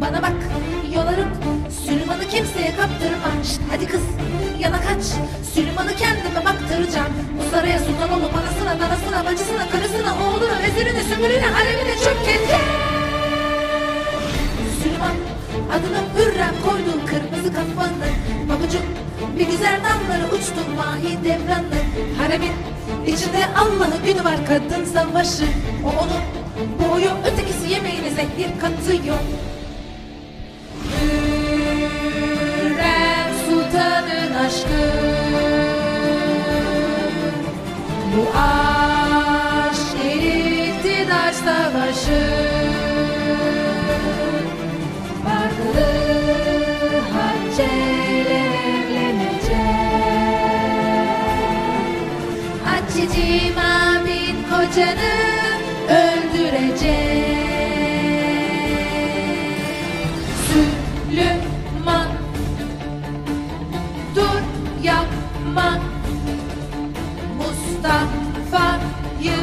Bana bak yolarım. Süleyman'ı kimseye kaptırma hadi kız yana kaç. Süleyman'ı kendime baktıracağım. Bu saraya sultan olup anasına danasına Bacısına karısına oğluna vezirine sümürüne Haremine çöp adını Hürrem koydu kırmızı kafanı. Pabucuk bir güzel damları uçtu mahi devranlı Haremin içinde Allah'ın günü var kadın savaşı. O onun boyu ötekisi yemeğine zehir katıyor. Hürrem Sultan'ın aşkı. Bu aşk iktidar savaşı Bahçeci Mamin kocanı öldürecek Süleyman Dur yapma. Mustafa'yı